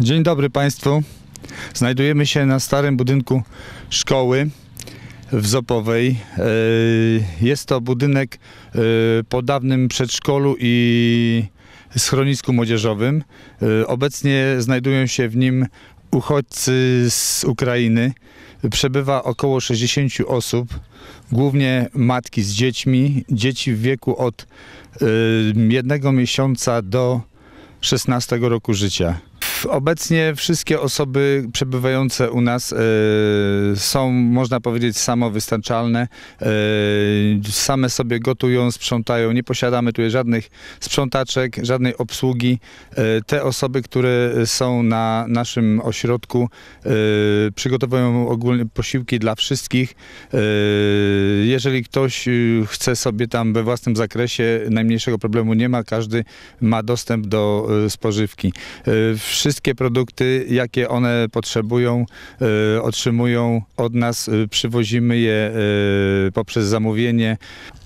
Dzień dobry Państwu. Znajdujemy się na starym budynku szkoły w Zopowej. E, Jest to budynek e, po dawnym przedszkolu i schronisku młodzieżowym. E, Obecnie znajdują się w nim uchodźcy z Ukrainy. Przebywa około 60 osób, głównie matki z dziećmi, dzieci w wieku od jednego miesiąca do 16 roku życia. Obecnie wszystkie osoby przebywające u nas e, są, można powiedzieć, samowystarczalne. E, same sobie gotują, sprzątają. Nie posiadamy tu żadnych sprzątaczek, żadnej obsługi. E, te osoby, które są na naszym ośrodku, przygotowują ogólnie posiłki dla wszystkich. Jeżeli ktoś chce sobie tam we własnym zakresie, najmniejszego problemu nie ma. Każdy ma dostęp do spożywki. Wszystkie produkty, jakie one potrzebują, e, otrzymują od nas, e, przywozimy je e, poprzez zamówienie.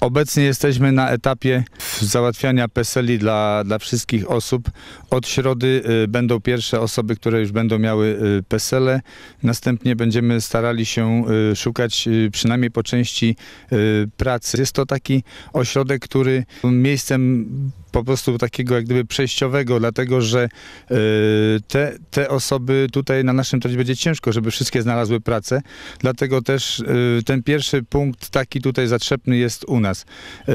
Obecnie jesteśmy na etapie załatwiania PESEL-i dla, dla wszystkich osób. Od środy będą pierwsze osoby, które już będą miały PESEL-e. Następnie będziemy starali się szukać przynajmniej po części pracy. Jest to taki ośrodek, który miejscem po prostu takiego jak gdyby przejściowego, dlatego że e, te, te osoby tutaj na naszym terenie będzie ciężko, żeby wszystkie znalazły pracę. Dlatego też e, ten pierwszy punkt taki tutaj zatrzepny jest u nas. E,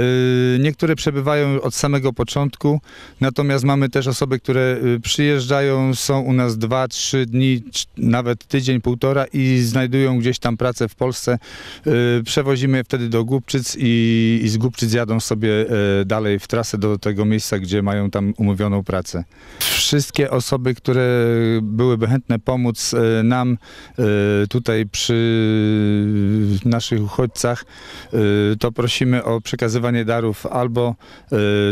Niektóre przebywają od samego początku, natomiast mamy też osoby, które przyjeżdżają, są u nas dwa, trzy dni, nawet tydzień, półtora i znajdują gdzieś tam pracę w Polsce. Przewozimy je wtedy do Głubczyc i, i z Głubczyc jadą sobie dalej w trasę do tego miejsca, gdzie mają tam umówioną pracę. Wszystkie osoby, które byłyby chętne pomóc e, nam e, tutaj przy naszych uchodźcach, e, to prosimy o przekazywanie darów albo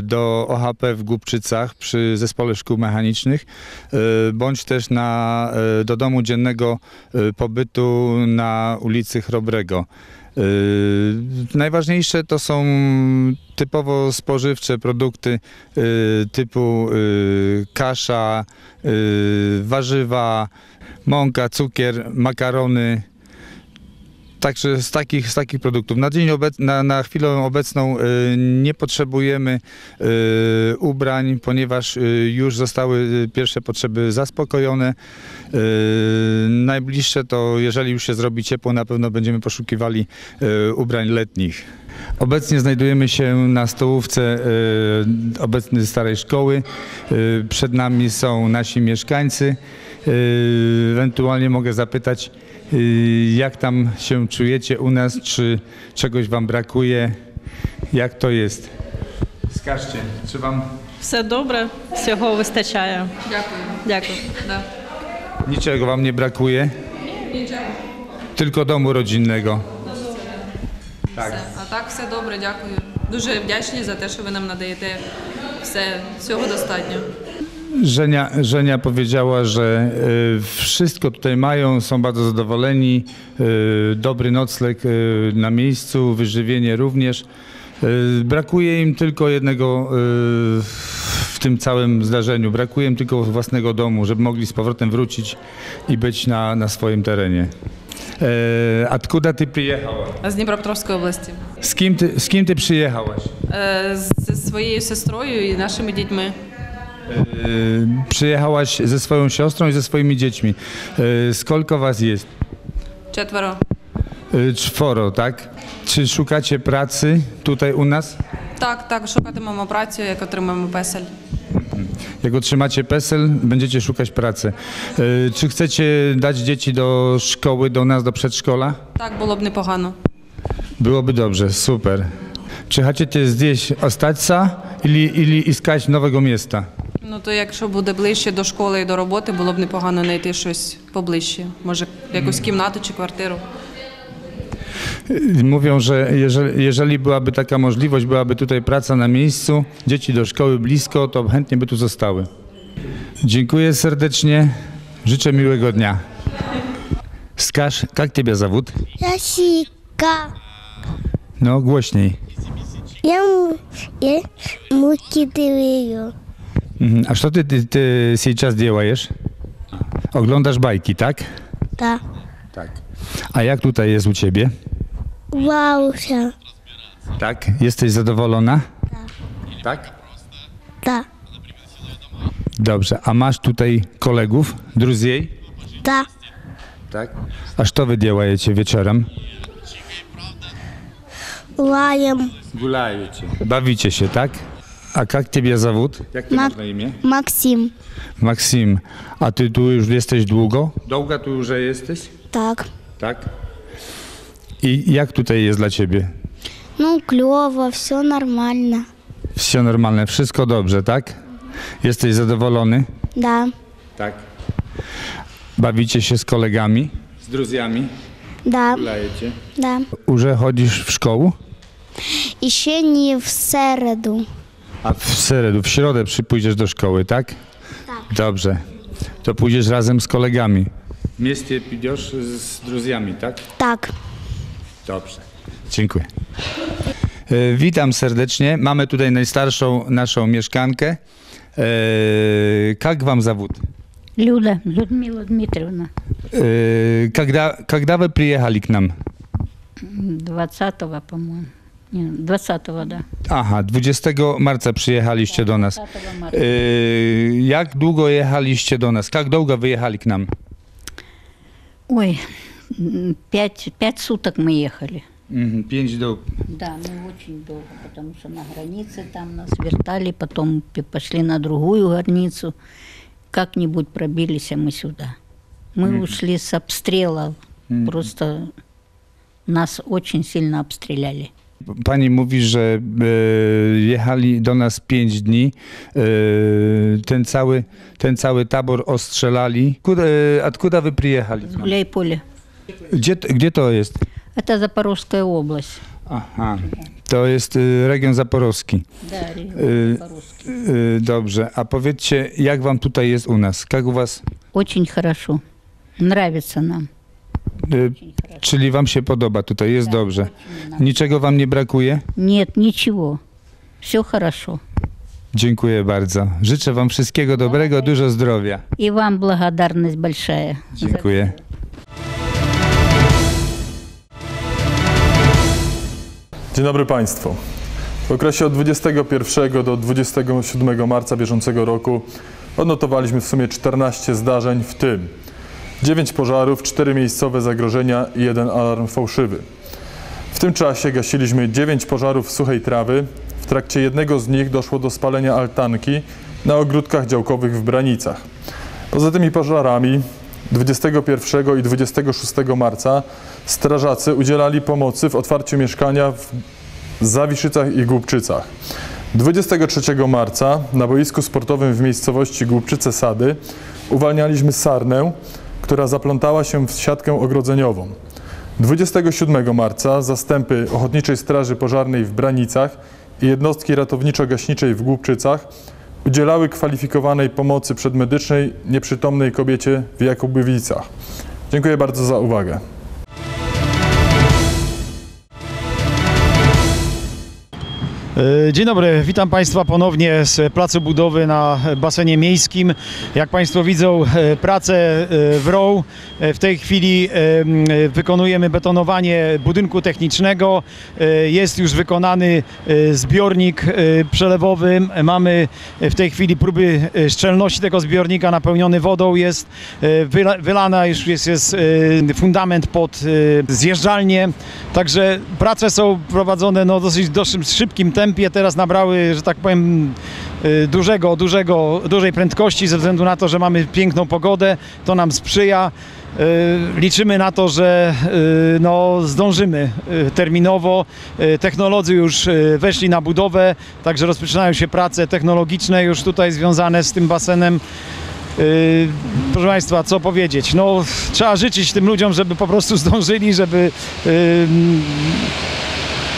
do OHP w Głubczycach przy Zespole Szkół Mechanicznych, bądź też na, do domu dziennego pobytu na ulicy Chrobrego. Yy, Najważniejsze to są typowo spożywcze produkty yy, typu yy, kasza, warzywa, mąka, cukier, makarony. Także z takich, z takich produktów. Na, dzień obec, na, na chwilę obecną y, nie potrzebujemy y, ubrań, ponieważ y, już zostały pierwsze potrzeby zaspokojone. Najbliższe to, jeżeli już się zrobi ciepło, na pewno będziemy poszukiwali ubrań letnich. Obecnie znajdujemy się na stołówce obecnej starej szkoły. Przed nami są nasi mieszkańcy. Ewentualnie mogę zapytać, jak tam się czujecie u nas, czy czegoś wam brakuje, jak to jest? Skażcie, czy wam Все добре, всього вистачає. Дякую. Дякую. Да. niczego wam nie brakuje? Нічого. Tylko domu rodzinnego. Все. А так все добре, дякую. Дуже вдячні за те, що ви нам надаєте все. Всього достатньо. Żenia, Żenia powiedziała, że y, wszystko tutaj mają, są bardzo zadowoleni, y, dobry nocleg y, na miejscu, wyżywienie również. Y, brakuje im tylko jednego y, w tym całym zdarzeniu, brakuje im tylko własnego domu, żeby mogli z powrotem wrócić i być na, na swoim terenie. E, Откуда ty przyjechała? З Дніпропетровської області. Z kim ty, z kim ty przyjechałaś? Е, Зі своєю сестрою і нашими дітьми. Y, E, przyjechałaś ze swoją siostrą i ze swoimi dziećmi. E, skolko was jest? Czworo. E, czworo, tak? Czy szukacie pracy tutaj u nas? Tak, tak, szukamy pracy, jak otrzymamy PESEL. Jak otrzymacie PESEL, będziecie szukać pracy. Czy chcecie dać dzieci do szkoły, do nas, do przedszkola? Tak, byłoby pogano. Byłoby dobrze, super. Czy chcecie zjeść ostać ili, ili iskać nowego miasta? Ну то якщо буде ближче до школи і до роботи, було б непогано знайти щось поближче. Може, якусь кімнату чи квартиру. Y, Mówią, że jeżeli, jeżeli byłaby taka możliwość, byłaby tutaj praca na miejscu, dzieci do szkoły blisko, to chętnie by tu zostały. Dziękuję serdecznie. Życzę miłego dnia. Skaż, jak ciebie zawód? Ясика. No, głośniej. Я, м- я мультивирую. Mhm. A co ty, ty, ty сейчас делаешь? Oglądasz bajki, tak? ta. Tak. A jak tutaj jest u ciebie? Wow, się. Tak. Jesteś zadowolona? Tak. Ta. Dobrze. A masz tutaj kolegów, друзей? Ta. Tak. A co wy działajecie wieczorem? Łajem. Gulajecie. Bawicie się, tak? A jak ciebie zawód? Jak ty Ma- masz na imię? Maksim. Maksim. A ty tu już jesteś długo? Długo tu już jesteś? Tak. Tak. I jak tutaj jest dla ciebie? Ну, клево, все нормально. Wszystko normalne, wszystko dobrze, tak? Jesteś zadowolony? Да. Tak. Bawicie się z kolegami? Z друзьями? Да. Gulajecie? Да. Już chodzisz w szkołę? Еще не в середу. A w środę, w środę przy, pójdziesz do szkoły, tak? Tak. Dobrze. To pójdziesz razem z kolegami. W mieście pójdziesz z друзьями, tak? Так. Dobrze. Dziękuję. E, witam serdecznie. Mamy tutaj najstarszą naszą mieszkankę. E, jak wam zawód? Люда, Людмила Дмитриевна, E, когда, когда вы приехали к нам? 20-го, по-моему. Не, 20-го, да. Aha, 20 marca przyjechaliście do nas. 20 марта. E, jak długo jechaliście do nas? Jak długo wyjechali k nam? Ой, пять, пять суток мы ехали. Mhm, pięć do... Да, мы очень долго, потому что на границе там нас вертали, потом пи- пошли на другую границу. Как-нибудь пробились а мы сюда. Мы ушли с обстрела. Просто нас очень сильно обстреляли. Pani mówi, że e, jechali do nas 5 dni. E, ten, cały, ten cały tabor ostrzelali. Kuda, e, откуда вы приехали? Гуляй-поле. Gdzie, gdzie to jest? Это Запорожская область. Aha, to jest e, region zaporowski. Да, регион Э, Запорожский. E, dobrze, a powiedzcie, jak wam tutaj jest u nas? Jak u was? Очень хорошо. Nравится нам. E, Очень хорошо. czyli wam się podoba tutaj, jest dobrze. Niczego wam nie brakuje? Нет, ничего. Все хорошо. Dziękuję bardzo. Życzę wam wszystkiego dobrego, dużo zdrowia. И вам благодарность большая. Dziękuję. Dzień dobry Państwu. W okresie od 21 do 27 marca bieżącego roku odnotowaliśmy w sumie 14 zdarzeń, w tym 9 pożarów, 4 miejscowe zagrożenia i jeden alarm fałszywy. W tym czasie gasiliśmy 9 pożarów suchej trawy. W trakcie jednego z nich doszło do spalenia altanki na ogródkach działkowych w Branicach. Poza tymi pożarami 21 i 26 marca strażacy udzielali pomocy w otwarciu mieszkania w Zawiszycach i Głubczycach. 23 marca na boisku sportowym w miejscowości Głubczyce Sady uwalnialiśmy sarnę, która zaplątała się w siatkę ogrodzeniową. 27 marca zastępy Ochotniczej Straży Pożarnej w Branicach i jednostki ratowniczo-gaśniczej w Głubczycach udzielały kwalifikowanej pomocy przedmedycznej nieprzytomnej kobiecie w Jakubowicach. Dziękuję bardzo za uwagę. Dzień dobry, witam Państwa ponownie z placu budowy na basenie miejskim. Jak Państwo widzą, e, prace e, w ROW. E, W tej chwili e, e, wykonujemy betonowanie budynku technicznego. E, Jest już wykonany e, zbiornik e, przelewowy. Mamy e, w tej chwili próby e, szczelności tego zbiornika, napełniony wodą jest. e, wyla- Wylana już jest, jest e, fundament pod e, zjeżdżalnię. Także prace są prowadzone no, dosyć dosyć szybkim tempie. Teraz nabrały, że tak powiem, y, dużego, dużego, dużej prędkości ze względu na to, że mamy piękną pogodę. To nam sprzyja. Y, Liczymy na to, że y, no, zdążymy terminowo. Technolodzy już weszli na budowę, także rozpoczynają się prace technologiczne już tutaj związane z tym basenem. Proszę Państwa, co powiedzieć? No, trzeba życzyć tym ludziom, żeby po prostu zdążyli, żeby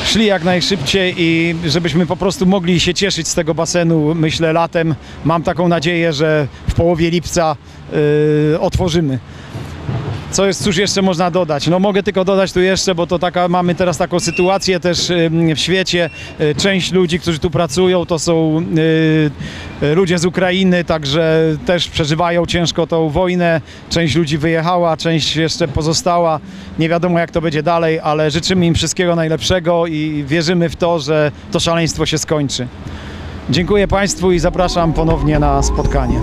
szli jak najszybciej i żebyśmy po prostu mogli się cieszyć z tego basenu, myślę, latem. Mam taką nadzieję, że w połowie lipca yy, otworzymy. Co jest, cóż jeszcze można dodać? No mogę tylko dodać tu jeszcze, bo to taka, mamy teraz taką sytuację też w świecie. Y, Część ludzi, którzy tu pracują, to są y, ludzie z Ukrainy, także też przeżywają ciężko tą wojnę. Część ludzi wyjechała, część jeszcze pozostała. Nie wiadomo jak to będzie dalej, ale życzymy im wszystkiego najlepszego i wierzymy w to, że to szaleństwo się skończy. Dziękuję Państwu i zapraszam ponownie na spotkanie.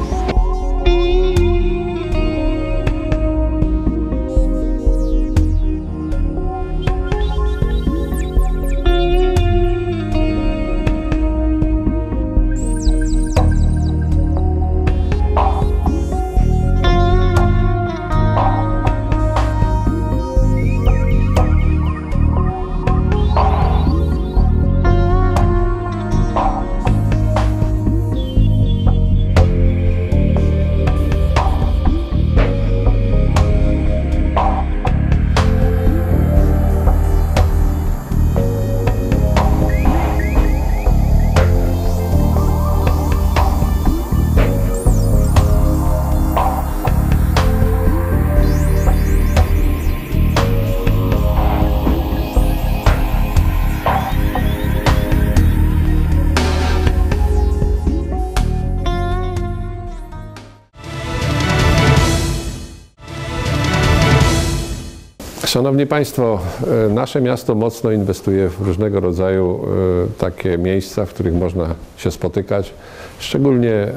Szanowni Państwo, e, nasze miasto mocno inwestuje w różnego rodzaju e, takie miejsca, w których można się spotykać, szczególnie e,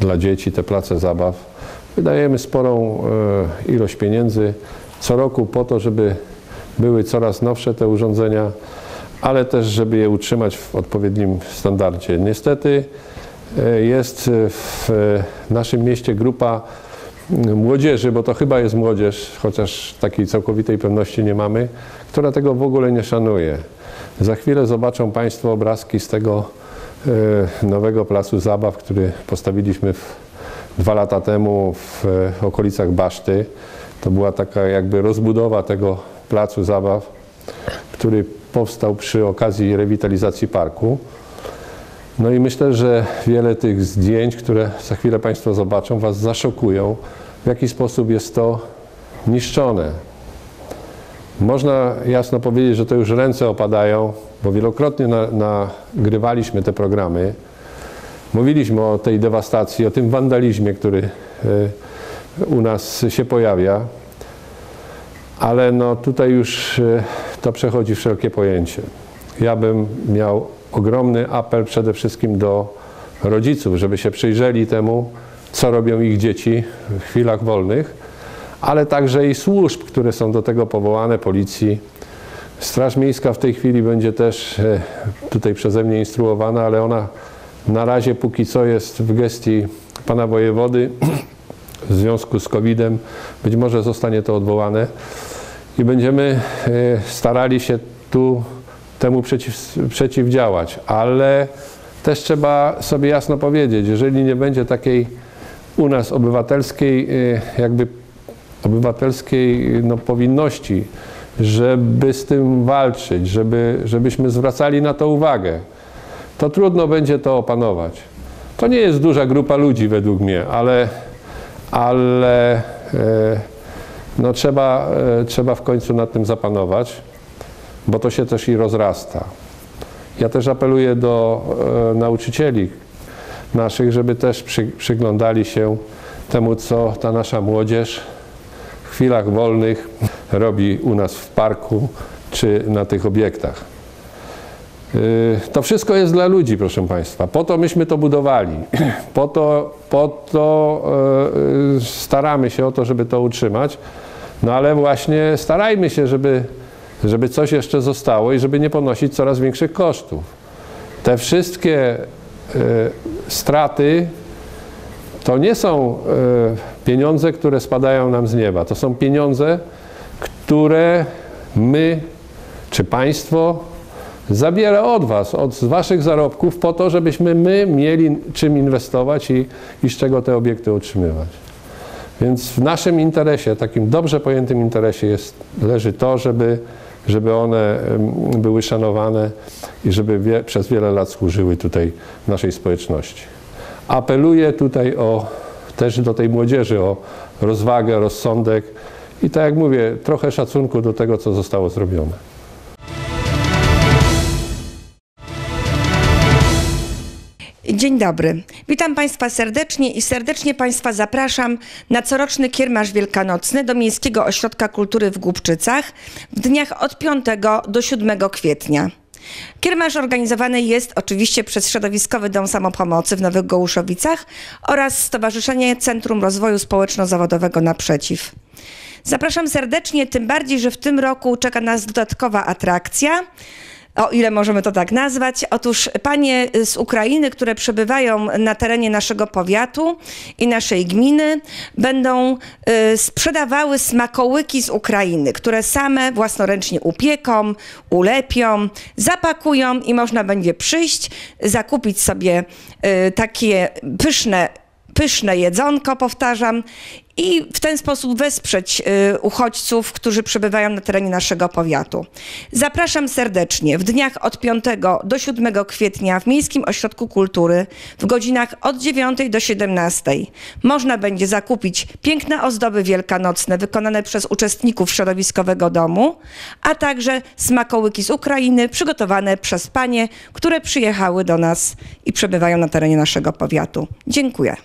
dla dzieci, te place zabaw. Wydajemy sporą ilość pieniędzy co roku po to, żeby były coraz nowsze te urządzenia, ale też, żeby je utrzymać w odpowiednim standardzie. Niestety jest w naszym mieście grupa młodzieży, bo to chyba jest młodzież, chociaż takiej całkowitej pewności nie mamy, która tego w ogóle nie szanuje. Za chwilę zobaczą Państwo obrazki z tego e, nowego placu zabaw, który postawiliśmy w, dwa lata temu w e, okolicach Baszty. To była taka jakby rozbudowa tego placu zabaw, który powstał przy okazji rewitalizacji parku. No i myślę, że wiele tych zdjęć, które za chwilę Państwo zobaczą, Was zaszokują, w jaki sposób jest to niszczone. Można jasno powiedzieć, że to już ręce opadają, bo wielokrotnie na, nagrywaliśmy te programy. Mówiliśmy o tej dewastacji, o tym wandalizmie, który e, u nas się pojawia, ale no tutaj już e, to przechodzi wszelkie pojęcie. Ja bym miał ogromny apel przede wszystkim do rodziców, żeby się przyjrzeli temu, co robią ich dzieci w chwilach wolnych, ale także i służb, które są do tego powołane, policji. Straż Miejska w tej chwili będzie też e, tutaj przeze mnie instruowana, ale ona na razie póki co jest w gestii pana wojewody w związku z COVID-em. Być może zostanie to odwołane i będziemy e, starali się tu temu przeciw, przeciwdziałać, ale też trzeba sobie jasno powiedzieć, jeżeli nie będzie takiej u nas obywatelskiej, y, jakby obywatelskiej no, powinności, żeby z tym walczyć, żeby, żebyśmy zwracali na to uwagę, to trudno będzie to opanować. To nie jest duża grupa ludzi według mnie, ale, ale e, no, trzeba, e, trzeba w końcu nad tym zapanować bo to się też i rozrasta. Ja też apeluję do e, nauczycieli naszych, żeby też przy, przyglądali się temu, co ta nasza młodzież w chwilach wolnych robi u nas w parku czy na tych obiektach. Y, To wszystko jest dla ludzi, proszę Państwa. Po to myśmy to budowali. Po to, po to e, e, staramy się o to, żeby to utrzymać. No ale właśnie starajmy się, żeby żeby coś jeszcze zostało i żeby nie ponosić coraz większych kosztów. Te wszystkie e, straty to nie są e, pieniądze, które spadają nam z nieba. To są pieniądze, które my czy państwo zabiera od was, od waszych zarobków po to, żebyśmy my mieli czym inwestować i, i z czego te obiekty utrzymywać. Więc w naszym interesie, takim dobrze pojętym interesie jest, leży to, żeby, żeby one były szanowane i żeby wie, przez wiele lat służyły tutaj naszej społeczności. Apeluję tutaj o też do tej młodzieży o rozwagę, rozsądek i tak jak mówię, trochę szacunku do tego, co zostało zrobione. Dzień dobry. Witam Państwa serdecznie i serdecznie Państwa zapraszam na coroczny kiermasz wielkanocny do Miejskiego Ośrodka Kultury w Głubczycach w dniach od 5 do 7 kwietnia. Kiermasz organizowany jest oczywiście przez Środowiskowy Dom Samopomocy w Nowych Gołuszowicach oraz Stowarzyszenie Centrum Rozwoju Społeczno-Zawodowego Naprzeciw. Zapraszam serdecznie, tym bardziej, że w tym roku czeka nas dodatkowa atrakcja o ile możemy to tak nazwać. Otóż panie z Ukrainy, które przebywają na terenie naszego powiatu i naszej gminy, będą y, sprzedawały smakołyki z Ukrainy, które same własnoręcznie upieką, ulepią, zapakują i można będzie przyjść, zakupić sobie y, takie pyszne pyszne jedzonko, powtarzam, i w ten sposób wesprzeć y, uchodźców, którzy przebywają na terenie naszego powiatu. Zapraszam serdecznie w dniach od 5 do 7 kwietnia w Miejskim Ośrodku Kultury w godzinach od 9 do 17. Można będzie zakupić piękne ozdoby wielkanocne wykonane przez uczestników środowiskowego domu, a także smakołyki z Ukrainy przygotowane przez panie, które przyjechały do nas i przebywają na terenie naszego powiatu. Dziękuję.